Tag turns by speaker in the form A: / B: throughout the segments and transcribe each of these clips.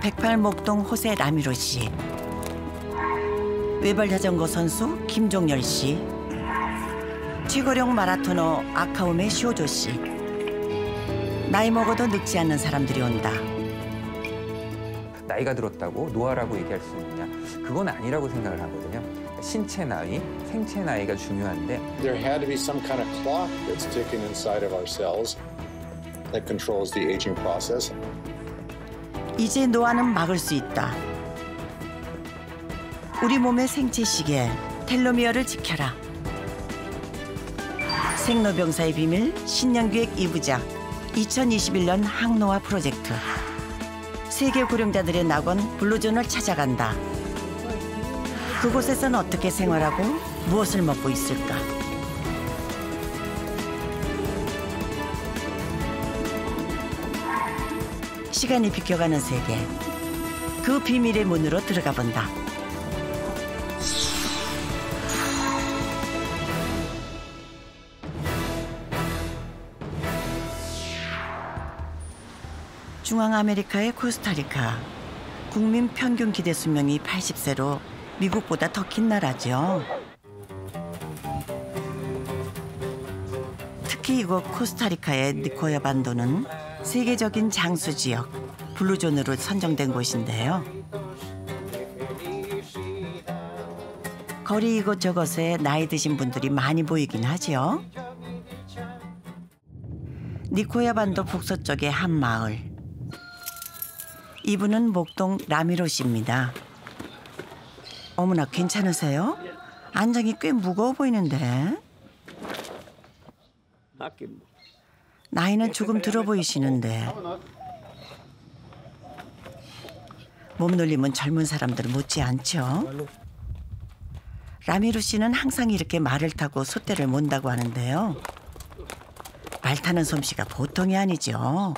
A: 백팔목동 호세 라미로 씨, 외발 자전거 선수 김종열 씨, 최고령 마라토너 아카오메 쇼조 씨. 나이 먹어도 늙지 않는 사람들이 온다.
B: 나이가 들었다고 노화라고 얘기할 수 있느냐? 그건 아니라고 생각을 하거든요. 신체 나이, 생체 나이가 중요한데
C: There had to be some kind of clock that's ticking inside of our cells that controls the aging process.
A: 이제 노화는 막을 수 있다. 우리 몸의 생체 시계 텔로미어를 지켜라. 생로병사의 비밀 신년기획 2부작 2021년 항노화 프로젝트 세계 고령자들의 낙원 블루존을 찾아간다. 그곳에선 어떻게 생활하고 무엇을 먹고 있을까? 시간이 비켜가는 세계. 그 비밀의 문으로 들어가 본다. 중앙아메리카의 코스타리카. 국민 평균 기대 수명이 80세로 미국보다 더 긴 나라죠. 특히 이곳 코스타리카의 니코야 반도는 세계적인 장수 지역 blue zone으로 선정된 곳인데요. 거리 이곳저곳에 나이 드신 분들이 많이 보이긴 하지요. 니코야 반도 북서쪽의 한 마을. 이분은 목동 라미로 씨입니다. 어머나 괜찮으세요? 안장이 꽤 무거워 보이는데. 나이는 조금 들어 보이시는데 몸놀림은 젊은 사람들 못지 않죠. 라미루 씨는 항상 이렇게 말을 타고 솥대를 몬다고 하는데요. 말 타는 솜씨가 보통이 아니죠.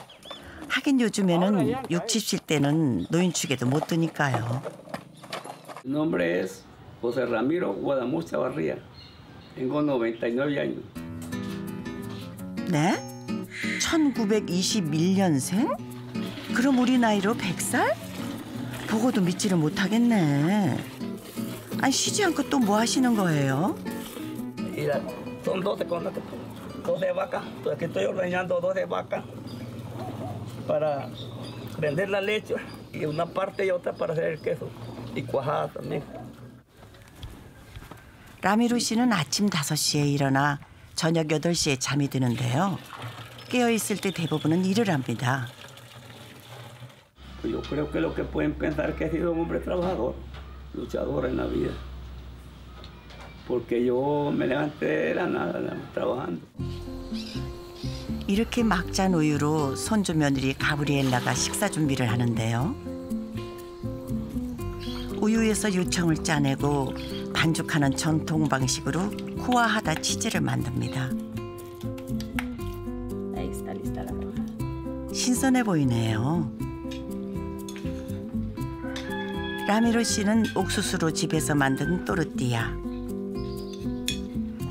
A: 하긴 요즘에는 60, 70대는 노인 축에도 못 드니까요.
D: Mi nombre es José Ramiro Guadamus Chavarría. Tengo 99 años.
A: 네? 1921년생? 그럼 우리 나이로 100살? 보고도 믿지를 못하겠네. 아니 쉬지 않고 또 뭐 하시는 거예요?
D: Mira, son 12 con 12 vacas. Pues aquí estoy ordeñando 12 vacas para vender la leche y una parte y otra para hacer el queso y cuajada también.
A: 라미루 씨는 아침 5시에 일어나 저녁 8시에 잠이 드는데요. 깨어 있을 때 대부분은 일을 합니다.
D: Yo creo que lo que pueden pensar que he sido un hombre trabajador, luchador en la vida. Porque yo me levanté de la nada trabajando.
A: 이렇게 막잔 우유로 손주 며느리 가브리엘라가 식사 준비를 하는데요. 우유에서 유청을 짜내고 반죽하는 전통 방식으로 쿠아하다 치즈를 만듭니다. 신선해 보이네요. 라미로 씨는 옥수수로 집에서 만든 또르띠아,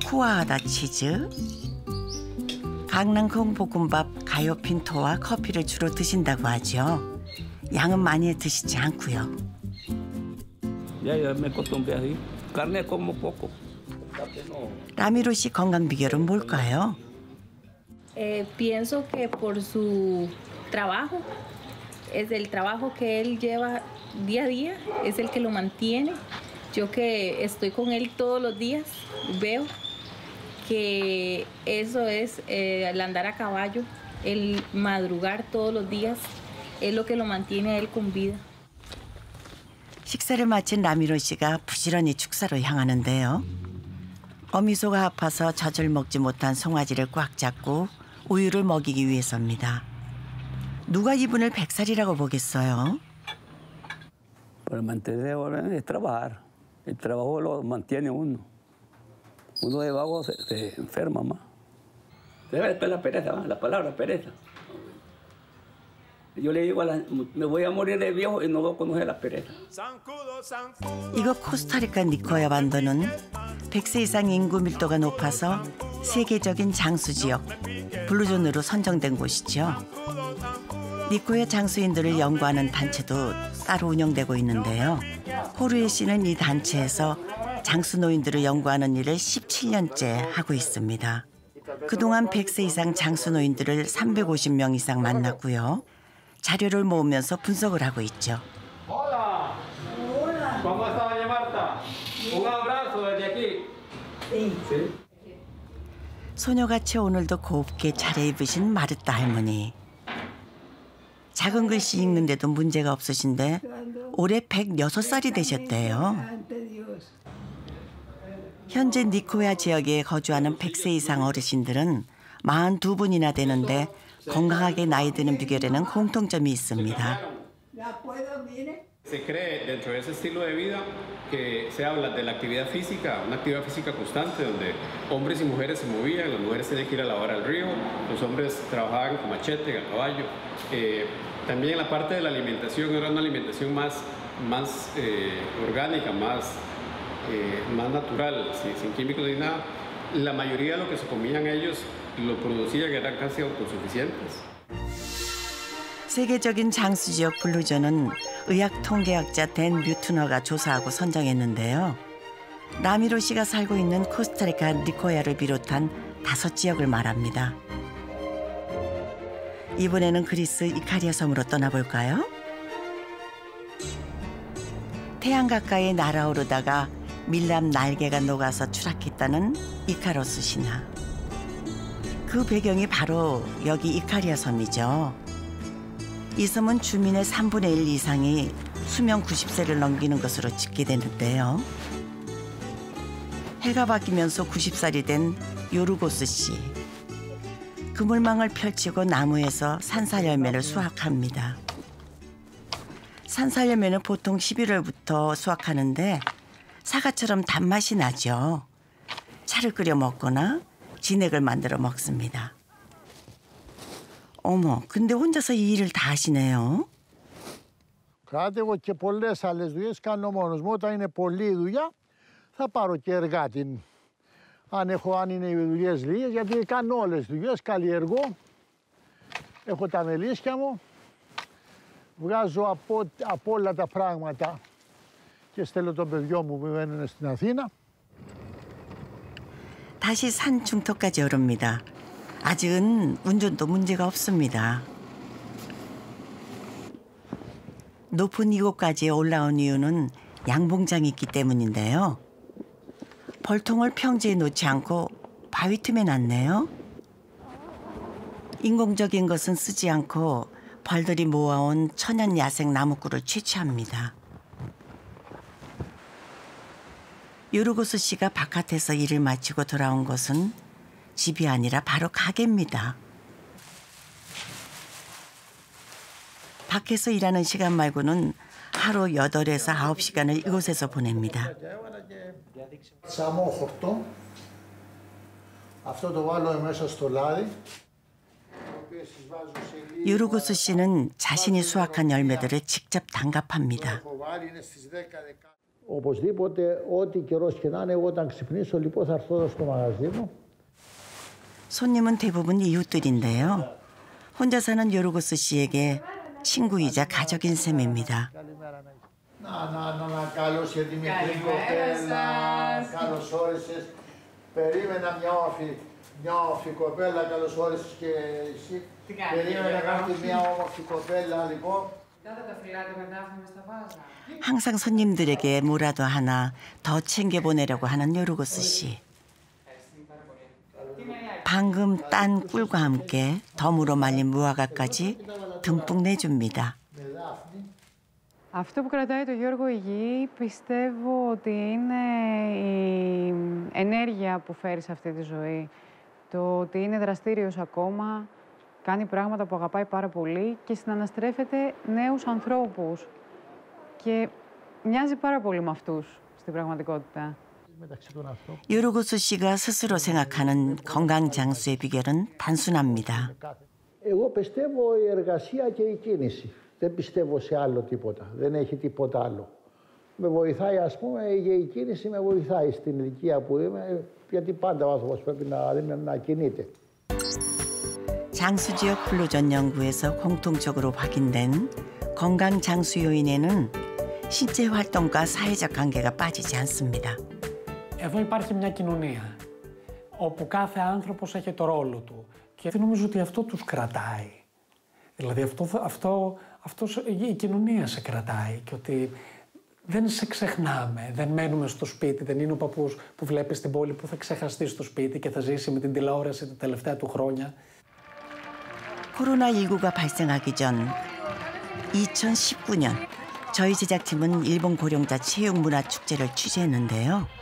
A: 쿠아하다 치즈, 강낭콩 볶음밥, 가요 핀토와 커피를 주로 드신다고 하죠. 양은 많이 드시지 않고요. 라미로 씨 건강 비결은 뭘까요?
E: Eh, pienso que por su trabajo, es el trabajo que él lleva día a día, es el que lo mantiene. Yo que estoy con él todos los días, veo que eso es eh, el andar a caballo, el madrugar todos los días, es lo que lo mantiene a él con vida.
A: 식사를 마친 라미로 씨가 부지런히 축사로 향하는데요. 어미소가 아파서 젖을 먹지 못한 송아지를 꽉 잡고 우유를 먹이기 위해서입니다. 누가 이분을 백살이라고 보겠어요?
D: Para mantenerse joven es trabajar. El trabajo lo mantiene uno. Uno de vago se, se enferma más. Deja después la pereza, ¿va? la palabra pereza. Yo le digo a la, me voy a morir de viejo y no voy a conocer la pereza.
A: 이곳 코스타리카 니코야 반도는 100세 이상 인구 밀도가 높아서 세계적인 장수 지역 블루존으로 선정된 곳이죠. 니코의 장수인들을 연구하는 단체도 따로 운영되고 있는데요. 호루에 씨는 이 단체에서 장수 노인들을 연구하는 일을 17년째 하고 있습니다. 그동안 100세 이상 장수 노인들을 350명 이상 만났고요. 자료를 모으면서 분석을 하고 있죠. 소녀같이 오늘도 곱게 차려입으신 마르타 할머니. 작은 글씨 읽는데도 문제가 없으신데 올해 106살이 되셨대요. 현재 니코야 지역에 거주하는 100세 이상 어르신들은 42분이나 되는데 건강하게 나이 드는 비결에는 공통점이 있습니다.
F: Se cree dentro de ese estilo de vida que se habla de la actividad física, una actividad física constante donde hombres y mujeres se movían, las mujeres tenían que ir a lavar al río, los hombres trabajaban con machete, a caballo. Eh, también la parte de la alimentación era una alimentación más, más eh, orgánica, más, eh, más natural, sin, químicos ni nada. La mayoría de lo que se comían ellos lo producían, eran casi autosuficientes.
A: 세계적인 장수 지역 블루존은 의학 통계학자 댄 뮤트너가 조사하고 선정했는데요. 라미로 씨가 살고 있는 코스타리카 니코야를 비롯한 다섯 지역을 말합니다. 이번에는 그리스 이카리아 섬으로 떠나볼까요? 태양 가까이 날아오르다가 밀랍 날개가 녹아서 추락했다는 이카로스 신화. 그 배경이 바로 여기 이카리아 섬이죠. 이 섬은 주민의 3분의 1 이상이 수명 90세를 넘기는 것으로 집계되는데요. 해가 바뀌면서 90살이 된 요르고스 씨. 그물망을 펼치고 나무에서 산살 열매를 수확합니다. 산살 열매는 보통 11월부터 수확하는데 사과처럼 단맛이 나죠. 차를 끓여 먹거나 진액을 만들어 먹습니다. 어머, 근데 혼자서 이 일을 다 하시네요.
G: Κράτε εγώ και πολλές άλλες δουλειές κάνω μόνος μου. Όταν είναι πολλή δουλειά θα πάρω και εργάτη. Αν, έχω, αν είναι οι δουλειές λίγες, γιατί κάνω όλες τις δουλειές, καλλιεργώ. Έχω τα μελίσια μου. Βγάζω από, από όλα τα πράγματα και στέλνω τον παιδιό μου που μένουν στην Αθήνα.
A: 다시 산 중턱까지 오릅니다. 아직은 운전도 문제가 없습니다. 높은 이곳까지 올라온 이유는 양봉장이 있기 때문인데요. 벌통을 평지에 놓지 않고 바위 틈에 놨네요. 인공적인 것은 쓰지 않고 벌들이 모아온 천연 야생 나무꿀을 채취합니다. 요르고스 씨가 바깥에서 일을 마치고 돌아온 것은 집이 아니라 바로 가게입니다. 밖에서 일하는 시간 말고는 하루 8에서 9시간을 이곳에서 보냅니다.
G: Τσαμόχορτο. Αυτό το βάλω μέσα στο λάδι.
A: 요르고스 씨는 자신이 수확한 열매들을 직접 단갑합니다.
G: Έχω βάλει, είναι στις 10 δεκα- Οπωσδήποτε, ό,τι καιρός και να είναι, εγώ όταν ξυπνήσω, λοιπόν, θα έρθω εδώ στο μαγαζί μου.
A: 손님은 대부분 이웃들인데요. 혼자 사는 요르고스 씨에게 친구이자 가족인 셈입니다. 항상 손님들에게 뭐라도 하나 더 챙겨보내려고 하는 요르고스 씨. 방금 딴 꿀과 함께 덤으로 말린 무화과까지 듬뿍 내줍니다.
H: Αυτό που κρατάει το Γιώργο Υγιή πιστεύω ότι είναι η ενέργεια που φέρει σε αυτή τη ζωή. Το ότι είναι δραστήριος ακόμα, κάνει πράγματα που αγαπάει πάρα πολύ και συναναστρέφεται νέους ανθρώπους. Και μοιάζει πάρα πολύ με αυτούς στην πραγματικότητα.
G: μεταξύ των ανθρώπων.
A: 요르고스 씨가 스스로 생각하는 건강 장수의 비결은 단순합니다.
G: Εγώ πιστεύω η εργασία και η κίνηση. Δεν πιστεύω σε άλλο τίποτα. Δεν έχει τίποτα άλλο. Με βοηθάει, ας πούμε, και η κίνηση με βοηθάει στην ηλικία που είμαι, γιατί πάντα ο άνθρωπος πρέπει να, να κινείται.
A: 장수 지역 플로전 연구에서 공통적으로 확인된 건강 장수 요인에는 신체 활동과 사회적 관계가 빠지지 않습니다.
I: Εδώ υπάρχει μια κοινωνία όπου κάθε άνθρωπος έχει το ρόλο του και νομίζω ότι αυτό τους κρατάει. Δηλαδή αυτό, αυτό, αυτός, η κοινωνία σε κρατάει και ότι δεν σε ξεχνάμε, δεν μένουμε στο σπίτι, δεν είναι ο παππούς που βλέπει στην πόλη που θα ξεχαστεί στο σπίτι και θα ζήσει με την τηλεόραση τα τελευταία του χρόνια.
A: 코로나19가 발생하기 전 2019년 저희 제작팀은 일본 고령자 체육문화 축제를 취재했는데요.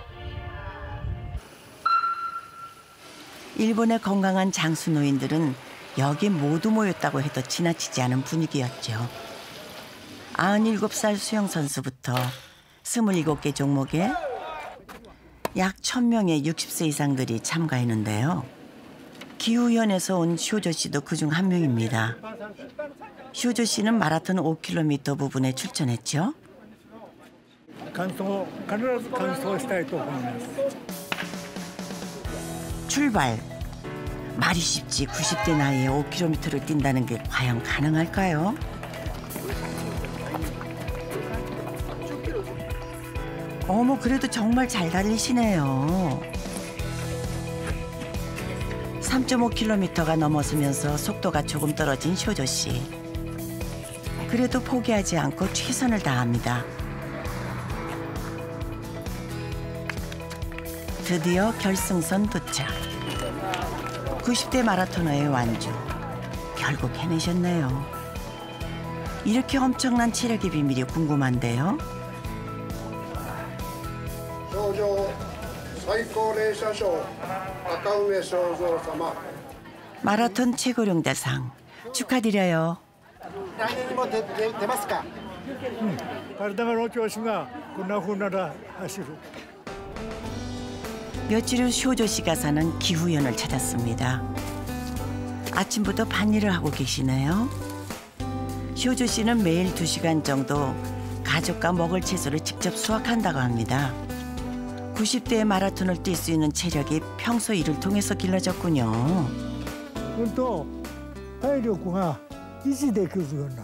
A: 일본의 건강한 장수 노인들은 여기 모두 모였다고 해도 지나치지 않은 분위기였죠. 97살 수영 선수부터 27개 종목에 약 1000명의 60세 이상들이 참가했는데요. 기후현에서 온 쇼조 씨도 그중 한 명입니다. 쇼조 씨는 마라톤 5km 부분에 출전했죠.
J: 간소, 간소 스타일 또 보면.
A: 출발. 말이 쉽지 90대 나이에 5km를 뛴다는 게 과연 가능할까요? 어머 그래도 정말 잘 달리시네요. 3.5km가 넘어서면서 속도가 조금 떨어진 쇼조 씨. 그래도 포기하지 않고 최선을 다합니다. 드디어 결승선 도착. 90대 마라토너의 완주. 결국 해내셨네요. 이렇게 엄청난 체력의 비밀이 궁금한데요. 마라톤 최고령 대상 축하드려요.
J: 응.
A: 며칠 후 쇼조 씨가 사는 기후연을 찾았습니다. 아침부터 반일을 하고 계시네요. 쇼조 씨는 매일 두시간 정도 가족과 먹을 채소를 직접 수확한다고 합니다. 90대의 마라톤을 뛸 수 있는 체력이 평소 일을 통해서 길러졌군요.
J: 本当体力が維持できるようにな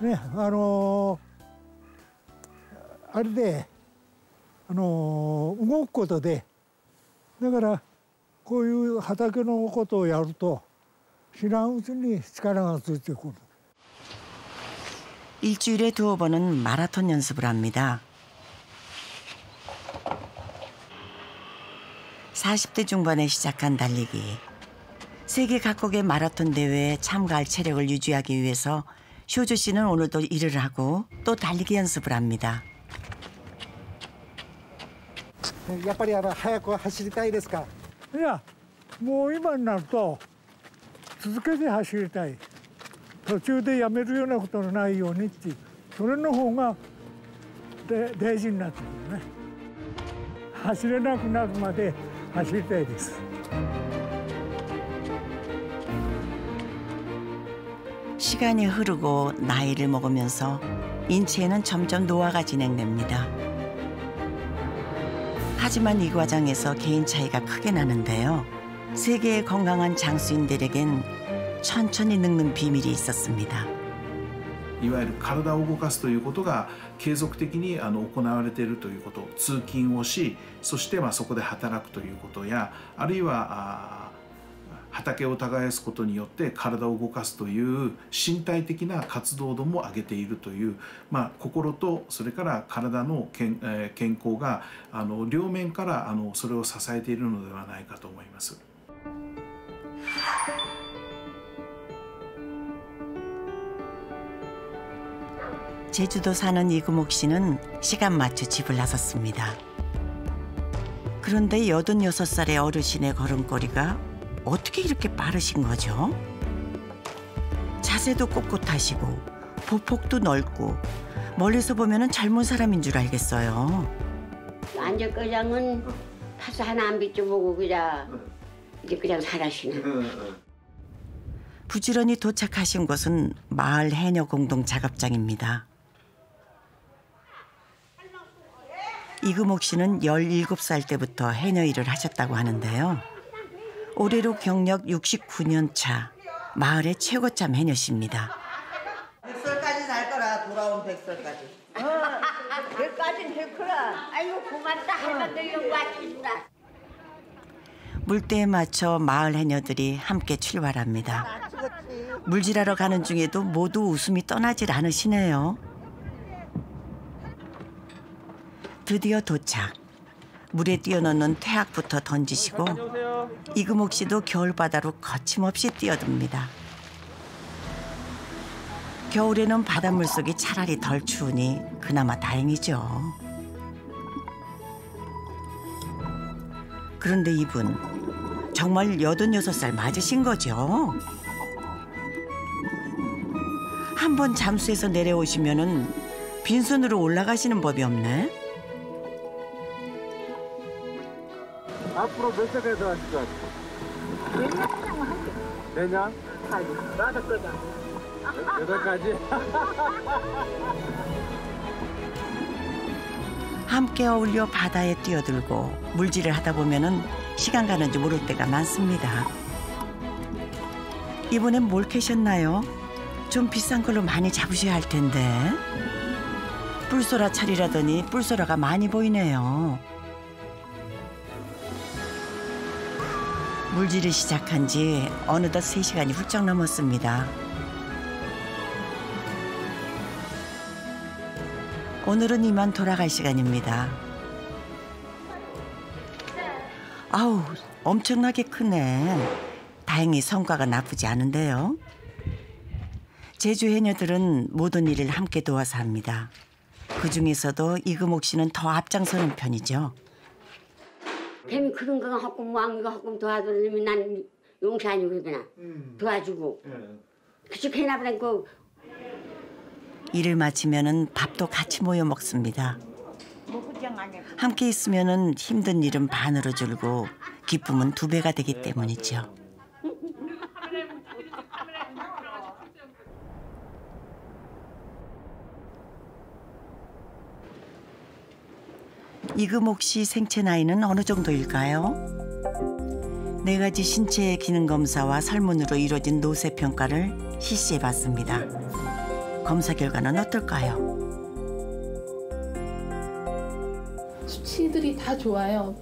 J: るねあのーあれで あのー動くことでだからこういう畑のことをやると知らんうちに力がついてくる
A: 일주일에 두어 번은 마라톤 연습을 합니다. 40대 중반에 시작한 달리기. 세계 각국의 마라톤 대회에 참가할 체력을 유지하기 위해서 쇼조 씨는 오늘도 일을 하고 또 달리기 연습을 합니다.
K: やっぱりあの早く走りたいですか
J: いやもう今になると続けて走りたい途中でやめるようなことのないようにっていうそれの方がで大事になってくるね走れなくなるまで走りたいです
A: 시간이 흐르고 나이를 먹으면서 인체에는 점점 노화가 진행됩니다. 하지만 이 과정에서 개인 차이가 크게 나는데요. 세계의 건강한 장수인들에겐 천천히 늙는 비밀이 있었습니다.
L: いわゆる体を動かすということが継続的にあの行われているということ通勤をしそしてまあそこで働くということやあるいはあー 畑を耕すことによって体を動かすという身体的な活動度も上げているという、まあ、心とそれから体の健,、えー健康があの両面からあのそれを支えているのではないかと思います。
A: 제주도 사는 이금옥 씨는 시간 맞춰 집을 나섰습니다. 그런데 86살의 어르신의 걸음걸이가 어떻게 이렇게 빠르신 거죠? 자세도 꼿꼿하시고 보폭도 넓고 멀리서 보면 젊은 사람인 줄 알겠어요.
M: 안전과장은 파스 하나 안 비춰보고 그냥 이제 그냥 살아시네.
A: 부지런히 도착하신 곳은 마을 해녀 공동 작업장입니다. 이금옥 씨는 17살 때부터 해녀 일을 하셨다고 하는데요. 올해로 경력 69년 차. 마을의 최고참 해녀씨입니다.
N: 백설까지 살 거라 돌아온 백설까지.
M: 어, 여기까지는 됐구나. 아이고 고맙다. 할머니 와주신다.
A: 물때에 맞춰 마을 해녀들이 함께 출발합니다. 물질하러 가는 중에도 모두 웃음이 떠나질 않으시네요. 드디어 도착. 물에 뛰어넣는 퇴학부터 던지시고 이금옥 씨도 겨울바다로 거침없이 뛰어듭니다. 겨울에는 바닷물 속이 차라리 덜 추우니 그나마 다행이죠. 그런데 이분 정말 여든여섯 살 맞으신 거죠? 한 번 잠수해서 내려오시면 은 빈손으로 올라가시는 법이 없네.
O: 앞으로 몇 살까지 더 하실 것 같아요? 내년?
M: 나도 거다.
O: 여덟까지?
A: 함께 어울려 바다에 뛰어들고 물질을 하다 보면은 시간 가는 줄 모를 때가 많습니다. 이번엔 뭘 캐셨나요? 좀 비싼 걸로 많이 잡으셔야 할 텐데. 뿔소라 차리라더니 뿔소라가 많이 보이네요. 물질을 시작한 지 어느덧 세시간이 훌쩍 넘었습니다. 오늘은 이만 돌아갈 시간입니다. 아우, 엄청나게 크네. 다행히 성과가 나쁘지 않은데요. 제주 해녀들은 모든 일을 함께 도와서 합니다. 그 중에서도 이금옥 씨는 더 앞장서는 편이죠.
M: 뱀이 그런 거 하고 뭐한 거 하고 도와주려면 난 용산이고 그러나 도와주고 그쪽 해나보다 그
A: 일을 마치면은 밥도 같이 모여 먹습니다. 함께 있으면은 힘든 일은 반으로 줄고 기쁨은 두 배가 되기 때문이죠. 이금옥 씨 생체 나이는 어느 정도일까요? 네 가지 신체 기능 검사와 설문으로 이루어진 노쇠 평가를 실시해 봤습니다. 검사 결과는 어떨까요?
P: 수치들이 다 좋아요.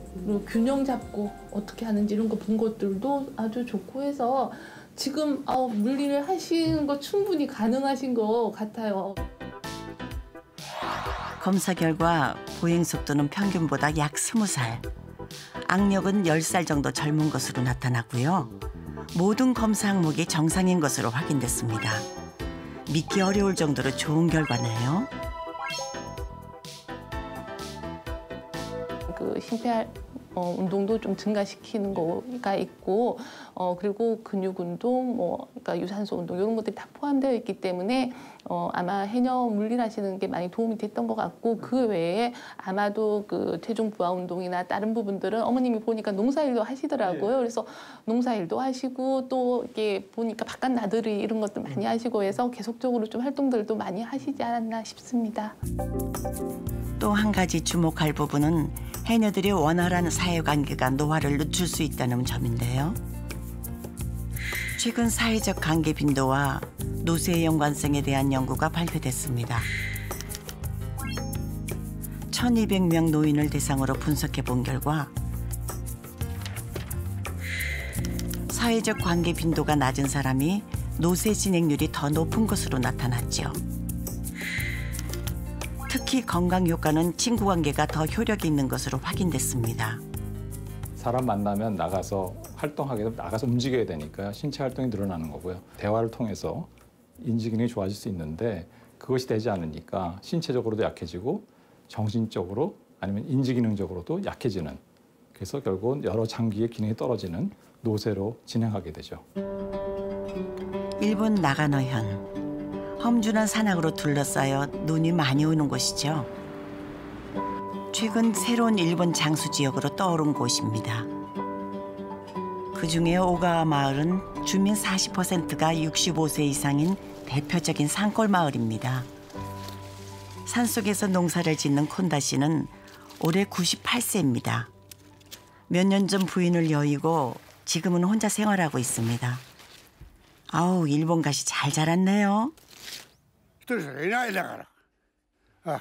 P: 균형 잡고 어떻게 하는지 이런 거 본 것들도 아주 좋고 해서 지금 어, 물리를 하시는 거 충분히 가능하신 것 같아요.
A: 검사 결과 보행 속도는 평균보다 약 스무 살 악력은 열살 정도 젊은 것으로 나타났고요. 모든 검사 항목이 정상인 것으로 확인됐습니다. 믿기 어려울 정도로 좋은 결과네요.
P: 그 심폐 어, 운동도 좀 증가시키는 거가 있고 어, 그리고 근육 운동, 뭐 그러니까 유산소 운동 이런 것들이 다 포함되어 있기 때문에 어, 아마 해녀 물리하시는 게 많이 도움이 됐던 것 같고 그 외에 아마도 그 체중 부하 운동이나 다른 부분들은 어머님이 보니까 농사일도 하시더라고요. 그래서 농사일도 하시고 또 이게 보니까 바깥 나들이 이런 것들 많이 하시고 해서 계속적으로 좀 활동들도 많이 하시지 않았나 싶습니다.
A: 또 한 가지 주목할 부분은 해녀들이 원활한 사회관계가 노화를 늦출 수 있다는 점인데요. 최근 사회적 관계 빈도와 노쇠의 연관성에 대한 연구가 발표됐습니다. 1200명 노인을 대상으로 분석해 본 결과 사회적 관계 빈도가 낮은 사람이 노쇠 진행률이 더 높은 것으로 나타났죠. 특히 건강 효과는 친구 관계가 더 효력이 있는 것으로 확인됐습니다.
Q: 사람 만나면 나가서 활동하게 되면 나가서 움직여야 되니까 신체 활동이 늘어나는 거고요. 대화를 통해서 인지 기능이 좋아질 수 있는데 그것이 되지 않으니까 신체적으로도 약해지고 정신적으로 아니면 인지 기능적으로도 약해지는 그래서 결국은 여러 장기의 기능이 떨어지는 노쇠로 진행하게 되죠.
A: 일본 나가노현 험준한 산악으로 둘러싸여 눈이 많이 오는 곳이죠. 최근 새로운 일본 장수 지역으로 떠오른 곳입니다. 그중에 오가와 마을은 주민 40%가 65세 이상인 대표적인 산골 마을입니다. 산속에서 농사를 짓는 콘다 씨는 올해 98세입니다. 몇 년 전 부인을 여의고 지금은 혼자 생활하고 있습니다. 아우 일본 가시 잘 자랐네요.
G: 또 나이 나가라. 아.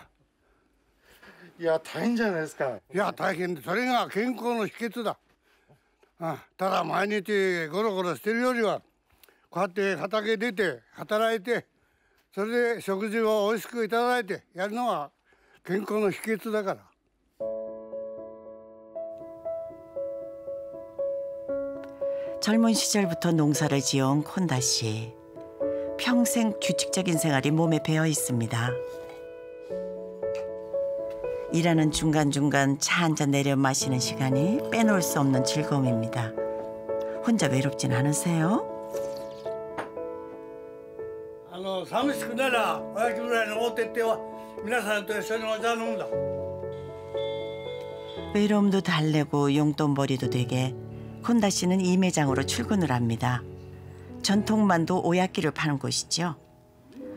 J: いや大変じゃないですか。
G: いや大変でそれが健康の秘訣だ。あただ毎日ゴロゴロしてるよりはこうやって畑出て働いてそれで食事を美味しくいただいてやるのは健康の秘訣だから。
A: 젊은 시절부터 농사를 지어온 콘다 씨. 평생 규칙적인 생활이 몸에 배어 있습니다. 일하는 중간중간 차 한 잔 내려 마시는 시간이 빼놓을 수 없는 즐거움입니다. 혼자 외롭진 않으세요? 외로움도 달래고 용돈벌이도 되게 콘다 씨는 이 매장으로 출근을 합니다. 전통 만두 오야끼를 파는 곳이죠.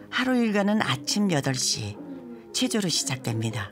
A: 하루 일과는 아침 8시, 체조로 시작됩니다.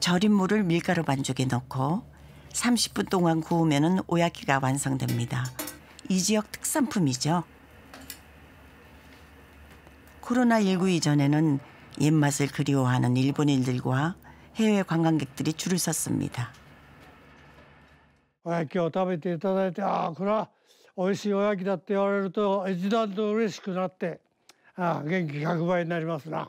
A: 절인 물을 밀가루 반죽에 넣고 30분 동안 구우면은 오야키가 완성됩니다. 이 지역 특산품이죠. 코로나19 이전에는 옛맛을 그리워하는 일본인들과 해외 관광객들이 줄을 섰습니다.
G: おやきを食べていただいてああこれは美味しいおやきだって言われると一段と嬉しくなってああ元気100倍になりますな。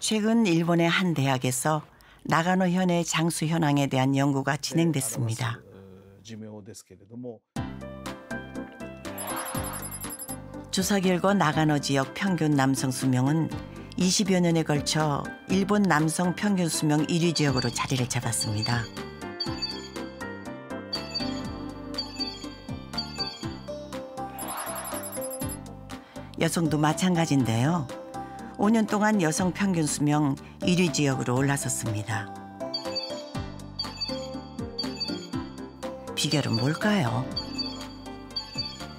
A: 최근 일본의 한 대학에서 나가노 현의 장수 현황에 대한 연구가 진행됐습니다. 조사 결과 나가노 지역 평균 남성 수명은 20여 년에 걸쳐 일본 남성 평균 수명 1위 지역으로 자리를 잡았습니다. 여성도 마찬가지인데요. 5년 동안 여성 평균 수명 1위 지역으로 올라섰습니다. 비결은 뭘까요?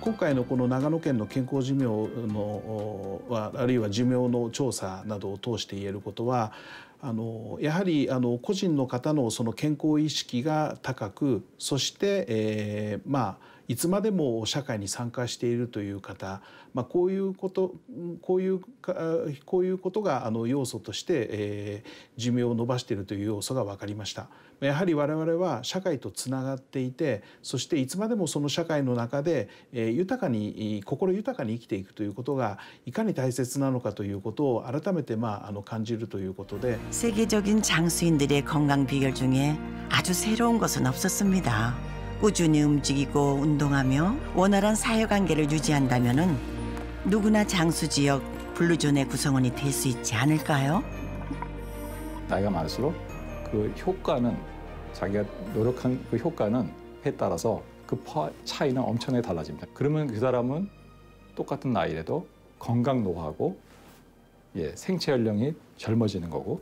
L: 今回のこの長野県の健康寿命のおはあるいは寿命の調査などを通して言えることはあのやはりあの個人の方のその健康意識が高くそして、えーまあ いつまでも社会に参加しているという方、まあ、こういうことこういうかこういうことがあの要素として、えー寿命を延ばしているという要素が分かりました。やはり我々は社会とつながっていてそしていつまでもその社会の中でえー豊かに心豊かに生きていくということがいかに大切なのかということを改めてまああの感じるということで
A: 세계적인 장수인들의 건강 비결 중에 아주 새로운 것은 없었습니다. 꾸준히 움직이고 운동하며 원활한 사회관계를 유지한다면은 누구나 장수 지역 블루존의 구성원이 될 수 있지 않을까요?
Q: 나이가 많을수록 그 효과는 자기가 노력한 그 효과는 에 따라서 그 파- 차이는 엄청나게 달라집니다. 그러면 그 사람은 똑같은 나이에도 건강 노하고 예, 생체 연령이 젊어지는 거고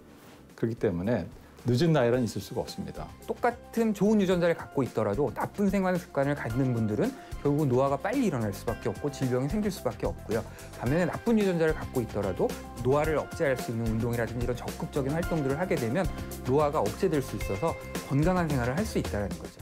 Q: 그렇기 때문에 늦은 나이는 있을 수가 없습니다.
B: 똑같은 좋은 유전자를 갖고 있더라도 나쁜 생활 습관을 갖는 분들은 결국 노화가 빨리 일어날 수밖에 없고 질병이 생길 수밖에 없고요. 반면에 나쁜 유전자를 갖고 있더라도 노화를 억제할 수 있는 운동이라든지 이런 적극적인 활동들을 하게 되면 노화가 억제될 수 있어서 건강한 생활을 할 수 있다는 거죠.